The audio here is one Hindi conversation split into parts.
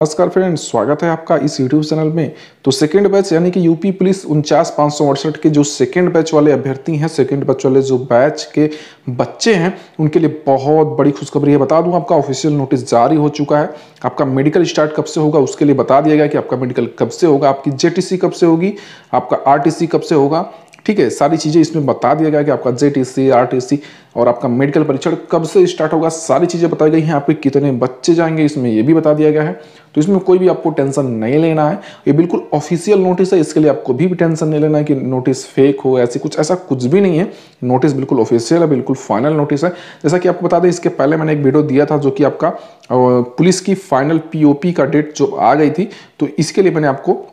नमस्कार फ्रेंड्स स्वागत है आपका इस यूट्यूब चैनल में। तो सेकंड बैच यानी कि यूपी पुलिस उनचास पाँच सौ अड़सठ के जो सेकंड बैच वाले अभ्यर्थी हैं सेकंड बैच वाले जो बैच के बच्चे हैं, उनके लिए बहुत बड़ी खुशखबरी है। बता दूँ, आपका ऑफिशियल नोटिस जारी हो चुका है। आपका मेडिकल स्टार्ट कब से होगा, उसके लिए बता दिया गया कि आपका मेडिकल कब से होगा, आपकी जेटीसी कब से होगी, आपका आरटीसी कब से होगा। ठीक है सारी चीज़ें इसमें बता दिया गया कि आपका जे टी और आपका मेडिकल परीक्षण कब से स्टार्ट होगा सारी चीज़ें बताई गई हैं। आपके कितने बच्चे जाएँगे इसमें ये भी बता दिया गया है। तो इसमें कोई भी आपको टेंशन नहीं लेना है। ये बिल्कुल ऑफिशियल नोटिस है इसके लिए आपको भी, भी टेंशन नहीं लेना है कि नोटिस फेक हो ऐसी कुछ ऐसा कुछ भी नहीं है। नोटिस बिल्कुल ऑफिशियल है बिल्कुल फाइनल नोटिस है। जैसा कि आपको बता दें इसके पहले मैंने एक वीडियो दिया था जो कि आपका पुलिस की फाइनल पीओपी का डेट जो आ गई थी तो इसके लिए मैंने आपको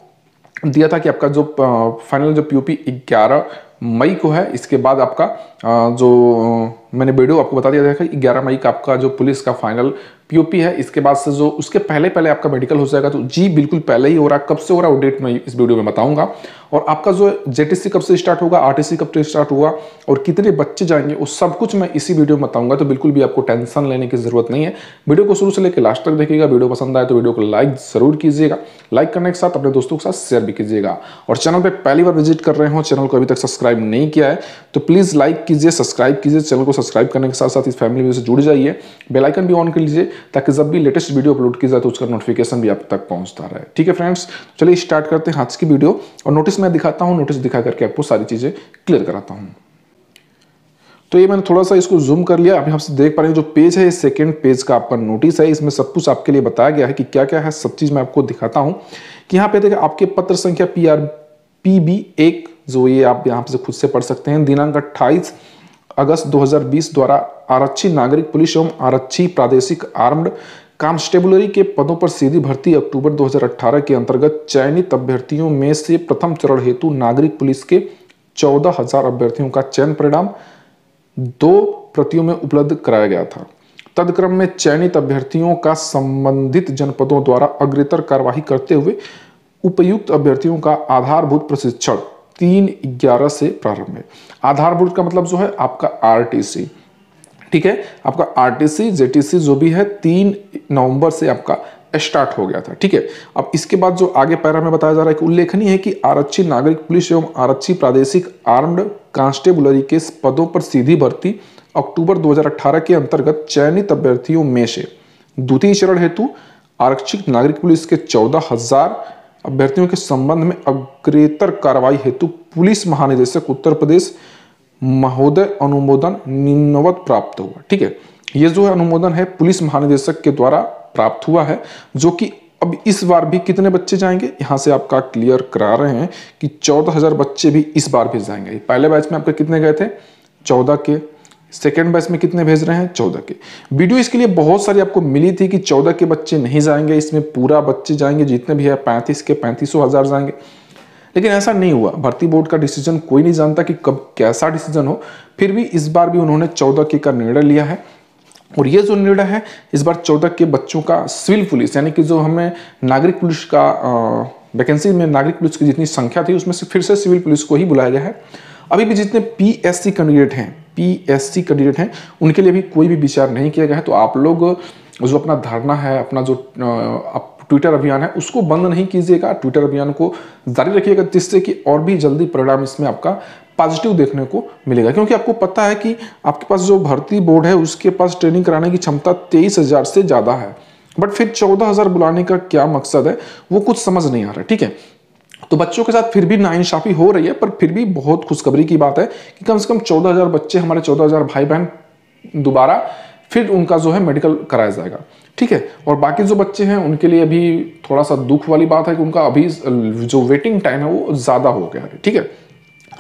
दिया था कि आपका जो फाइनल जो पीओपी ग्यारह मई को है, इसके बाद आपका जो मैंने वीडियो आपको बता दिया था कि ग्यारह मई का आपका जो पुलिस का फाइनल पीओपी है, इसके बाद से जो, उसके पहले पहले आपका मेडिकल हो जाएगा तो जी, बिल्कुल पहले ही हो रहा कब से हो रहा है, वो डेट मैं इस वीडियो में बताऊँगा। और आपका जो जेटीसी कब से स्टार्ट होगा आरटीसी कब से स्टार्ट हुआ और कितने बच्चे जाएँगे, वो सब कुछ मैं इसी वीडियो में बताऊँगा तो बिल्कुल भी आपको टेंशन लेने की ज़रूरत नहीं है। वीडियो को शुरू से लेकर लास्ट तक देखिएगा वीडियो पसंद आए तो वीडियो को लाइक ज़रूर कीजिएगा। लाइक करने के साथ अपने दोस्तों के साथ शेयर भी कीजिएगा। और चैनल पर पहली बार विज़िट कर रहे हो चैनल को अभी तक सब्सक्राइब नहीं किया है तो प्लीज़ लाइक कीजिए सब्सक्राइब कीजिए चैनल को सब्सक्राइब करने के साथ साथ इस फैमिली से जुड़ जाइए। बेलाइकन भी ऑन कर लीजिए, ताकि जब भी लेटेस्ट वीडियो अपलोड की जाए तो उसका नोटिफिकेशन भी आप तक पहुँचता रहे। ठीक है फ्रेंड्स चलिए स्टार्ट करते हैं आज की वीडियो और नोटिस मैं दिखाता हूँ नोटिस दिखा करके आपको सारी चीज़ें क्लियर कराता हूँ। तो ये मैंने थोड़ा सा इसको जूम कर लिया। अभी आपसे देख पा रहे हैं जो पेज है सेकंड पेज का आपका नोटिस है। इसमें सब कुछ आपके लिए बताया गया है कि क्या क्या है, सब चीज़ मैं आपको दिखाता हूँ। कि यहाँ पे देखिए, आपके पत्र संख्या पी आर पी बी एक, जो ये आप यहाँ से खुद से पढ़ सकते हैं। दिनांक अट्ठाईस अगस्त 2020 द्वारा आरक्षी नागरिक पुलिस एवं आरक्षी प्रादेशिक आर्म्ड कांस्टेबलरी के पदों पर सीधी भर्ती अक्टूबर 2018 के अंतर्गत चयनित अभ्यर्थियों में से प्रथम चरण हेतु नागरिक पुलिस के चौदह हज़ार अभ्यर्थियों का चयन परिणाम दो प्रतियों में उपलब्ध कराया गया था। तदक्रम में चयनित अभ्यर्थियों का संबंधित जनपदों द्वारा अग्रतर कार्यवाही करते हुए उपयुक्त अभ्यर्थियों का आधारभूत प्रशिक्षण तीन ग्यारह से प्रारंभ है। आधारभूत का मतलब जो है आपका आरटीसी। ठीक है? आपका आरटीसी जेटीसी जो भी है, तीन नवंबर से आपका स्टार्ट हो गया था, ठीक है? अब इसके बाद जो आगे पैरा में बताया जा रहा है कि उल्लेखनीय है कि आरक्षी नागरिक पुलिस एवं आरक्षी प्रादेशिक आर्म्ड कांस्टेबुलरी के पदों पर सीधी भर्ती अक्टूबर 2018 के अंतर्गत चयनित अभ्यर्थियों में से द्वितीय चरण हेतु आरक्षित नागरिक पुलिस के चौदह हज़ार अभ्यर्थियों के संबंध में अग्रेतर कार्रवाई हेतु पुलिस महानिदेशक उत्तर प्रदेश महोदय अनुमोदन निम्नवत प्राप्त हुआ। ठीक है? ये जो है अनुमोदन है पुलिस महानिदेशक के द्वारा प्राप्त हुआ है, जो कि अब इस बार भी कितने बच्चे जाएँगे? यहाँ से आपका क्लियर करा रहे हैं कि चौदह हज़ार बच्चे भी इस बार भेज जाएँगे। पहले बैच में आपके कितने गए थे? चौदह के। सेकेंड बैच में कितने भेज रहे हैं? चौदह के। वीडियो इसके लिए बहुत सारी आपको मिली थी कि चौदह के बच्चे नहीं जाएँगे, इसमें पूरा बच्चे जाएँगे, जितने भी है, पैंतीस के, पैंतीसों हज़ार जाएँगे। लेकिन ऐसा नहीं हुआ। भर्ती बोर्ड का डिसीज़न कोई नहीं जानता कि कब कैसा डिसीज़न हो। फिर भी इस बार भी उन्होंने चौदह के का निर्णय लिया है। और ये जो निर्णय है, इस बार चौदह के बच्चों का सिविल पुलिस, यानी कि जो हमें नागरिक पुलिस का वैकेंसी में नागरिक पुलिस की जितनी संख्या थी, उसमें से फिर से सिविल पुलिस को ही बुलाया गया है। अभी भी जितने पी एस सी कैंडिडेट हैं पी एस सी कैंडिडेट हैं, उनके लिए भी कोई भी विचार नहीं किया गया है। तो आप लोग जो अपना धारणा है, अपना जो आप ट्विटर अभियान है, उसको बंद नहीं कीजिएगा। ट्विटर अभियान को जारी रखिएगा, जिससे कि और भी जल्दी परिणाम इसमें आपका पॉजिटिव देखने को मिलेगा। क्योंकि आपको पता है कि आपके पास जो भर्ती बोर्ड है, उसके पास ट्रेनिंग कराने की क्षमता तेईस से ज़्यादा है। बट फिर चौदह हज़ार बुलाने का क्या मकसद है, वो कुछ समझ नहीं आ रहा, ठीक है? तो बच्चों के साथ फिर भी नाइंसाफी हो रही है, पर फिर भी बहुत खुशखबरी की बात है कि कम से कम चौदह हज़ार बच्चे, हमारे चौदह हज़ार भाई बहन दोबारा फिर उनका जो है मेडिकल कराया जाएगा। ठीक है? और बाकी जो बच्चे हैं, उनके लिए अभी थोड़ा सा दुख वाली बात है कि उनका अभी जो वेटिंग टाइम है, वो ज़्यादा हो गया है, ठीक है?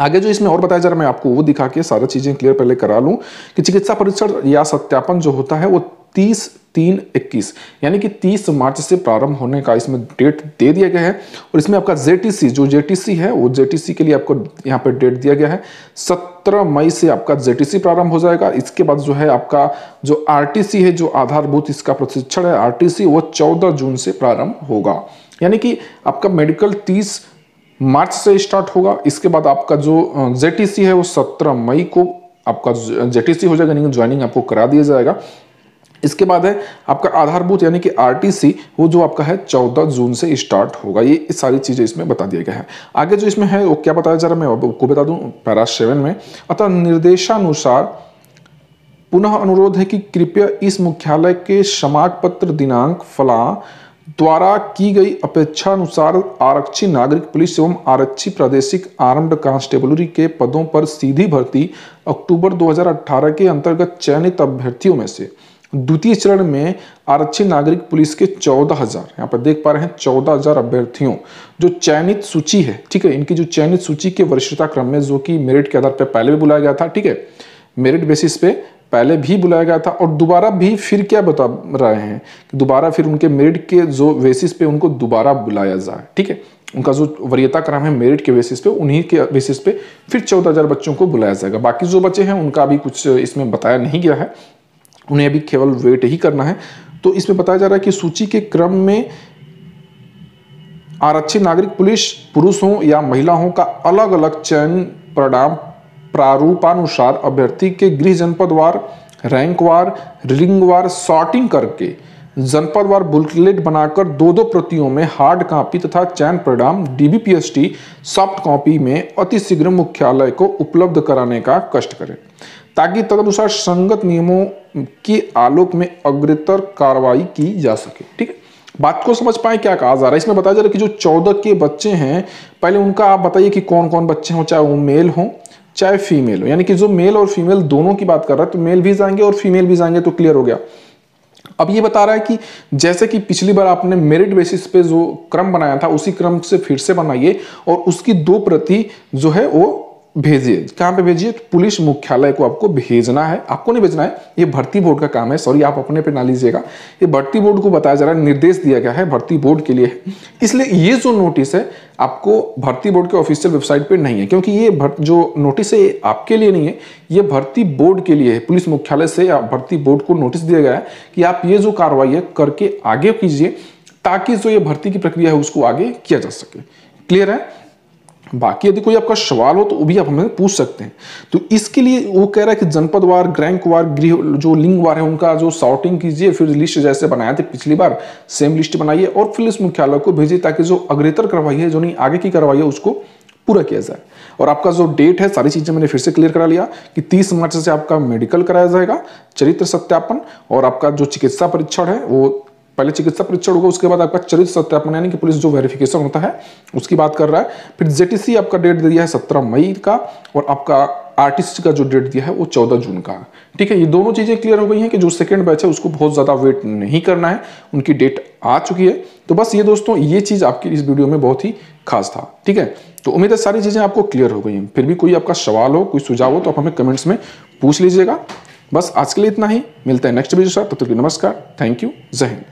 आगे जो इसमें और बताया जा रहा है, मैं आपको वो दिखा के सारी चीज़ें क्लियर पहले करा लूँ कि चिकित्सा परीक्षण या सत्यापन जो होता है, वो तीस तीन इक्कीस, यानी कि तीस मार्च से प्रारंभ होने का इसमें डेट दे दिया गया है। और इसमें आपका जेटीसी जो जेटीसी है, वो जेटीसी के लिए आपको यहाँ पे डेट दिया गया है। सत्रह मई से आपका जेटीसी प्रारंभ हो जाएगा। इसके बाद जो है आपका जो आरटीसी है, जो आधारभूत इसका प्रशिक्षण है आरटीसी वो चौदह जून से प्रारंभ होगा। यानी कि आपका मेडिकल तीस मार्च से स्टार्ट होगा। इसके बाद आपका जो जेटीसी है वो सत्रह मई को आपका जेटीसी हो जाएगा ज्वाइनिंग आपको करा दिया जाएगा। इसके बाद है आपका आधारभूत यानी कि आरटीसी वो जो आपका है 14 जून से स्टार्ट होगा। ये सारी चीज़ें इसमें बता दिया गया है। आगे जो इसमें है, वो क्या बताया जा रहा है, मैं आपको बता दूँ पैरा सेवन में। अतः निर्देशानुसार पुनः अनुरोध है कि कृपया इस मुख्यालय के समाक पत्र दिनांक फला द्वारा की गई अपेक्षानुसार आरक्षी नागरिक पुलिस एवं आरक्षी प्रादेशिक आर्म्ड कांस्टेबलरी के पदों पर सीधी भर्ती अक्टूबर 2018 के अंतर्गत चयनित अभ्यर्थियों में से द्वितीय चरण में आरक्षी नागरिक पुलिस के चौदह हज़ार। यहाँ पर देख पा रहे हैं चौदह हज़ार अभ्यर्थियों, जो चयनित सूची है, ठीक है? इनकी जो चयनित सूची के वरिष्ठता क्रम में, जो कि मेरिट के आधार पर पहले भी बुलाया गया था, ठीक है? मेरिट बेसिस पे पहले भी बुलाया गया था और दोबारा भी फिर क्या बता रहे हैं कि दोबारा फिर उनके मेरिट के जो बेसिस पे उनको दोबारा बुलाया जाए, ठीक है? उनका जो वरीयता क्रम है मेरिट के बेसिस पे, उन्हीं के बेसिस पे फिर चौदह हज़ार बच्चों को बुलाया जाएगा। बाकी जो बच्चे हैं, उनका अभी कुछ इसमें बताया नहीं गया है। उन्हें अभी केवल वेट ही करना है। तो इसमें बताया जा रहा है कि सूची के क्रम में आरक्षित नागरिक, पुलिस, पुरुष हो या महिला हो का अलग अलग चयन, परिणाम प्रारूपानुसार अभ्यर्थी के गृह जनपदवार, रैंकवार, रिंगवार सॉर्टिंग करके जनपदवार बुकलेट बनाकर दो दो प्रतियों में हार्ड कॉपी तथा चयन परिणाम डीबीपीएसटी सॉफ्ट कॉपी में अति शीघ्र मुख्यालय को उपलब्ध कराने का कष्ट करें। ताकि तदनुसार संगत नियमों के आलोक में अग्रतर कार्रवाई की जा सके। ठीक है? बात को समझ पाए क्या कहा जा रहा है? इसमें बताया जा रहा है कि जो चौदह के बच्चे हैं, पहले उनका आप बताइए कि कौन कौन बच्चे हों, चाहे वो मेल हों चाहे फीमेल हो, यानी कि जो मेल और फीमेल दोनों की बात कर रहा है तो मेल भी जाएँगे और फीमेल भी जाएँगे तो क्लियर हो गया। अब ये बता रहा है कि जैसे कि पिछली बार आपने मेरिट बेसिस पे जो क्रम बनाया था, उसी क्रम से फिर से बनाइए, और उसकी दो प्रति जो है वो भेजिए। कहाँ पे भेजिए? तो पुलिस मुख्यालय को आपको भेजना है। आपको नहीं भेजना है। ये भर्ती बोर्ड का काम है। सॉरी आप अपने पे ना लीजिएगा। ये भर्ती बोर्ड को बताया जा रहा है। निर्देश दिया गया है भर्ती बोर्ड के लिए। इसलिए ये जो नोटिस है, आपको भर्ती बोर्ड के ऑफिशियल वेबसाइट पे नहीं है। क्योंकि ये जो नोटिस है आपके लिए नहीं है। ये भर्ती बोर्ड के लिए है। पुलिस मुख्यालय से भर्ती बोर्ड को नोटिस दिया गया है कि आप ये जो कार्रवाई है, करके आगे कीजिए, ताकि जो ये भर्ती की प्रक्रिया है, उसको आगे किया जा सके। क्लियर है? बाकी यदि कोई आपका सवाल हो तो वो भी आप हमें पूछ सकते हैं। तो इसके लिए वो कह रहा है कि जनपदवार ग्रैंकवार गृह, जो लिंगवार है, उनका जो सॉर्टिंग कीजिए, फिर लिस्ट जैसे बनाया थे पिछली बार सेम लिस्ट बनाइए और पुलिस मुख्यालय को भेजिए ताकि जो अग्रेतर करवाई है, जो नहीं, आगे की करवाई है, उसको पूरा किया जाए। और आपका जो डेट है, सारी चीज़ें मैंने फिर से क्लियर करा लिया कि 30 मार्च से आपका मेडिकल कराया जाएगा, चरित्र सत्यापन और आपका जो चिकित्सा परीक्षण है, वो पहले चिकित्सा परीक्षण होगा, उसके बाद आपका चरित्र सत्यापन यानी कि पुलिस जो वेरिफिकेशन होता है, उसकी बात कर रहा है। फिर जेटीसी आपका डेट दे दिया है सत्रह मई का, और आपका आर्टिस्ट का जो डेट दिया है वो चौदह जून का। ठीक है, ये दोनों चीज़ें क्लियर हो गई हैं कि जो सेकंड बैच है, उसको बहुत ज़्यादा वेट नहीं करना है। उनकी डेट आ चुकी है। तो बस ये दोस्तों, ये चीज़ आपकी इस वीडियो में बहुत ही खास था। ठीक है तो उम्मीद है सारी चीज़ें आपको क्लियर हो गई हैं। फिर भी कोई आपका सवाल हो, कोई सुझाव हो तो आप हमें कमेंट्स में पूछ लीजिएगा। बस आज के लिए इतना ही। मिलता है नेक्स्ट वीडियो सर तब तक नमस्कार। थैंक यू जय हिंद।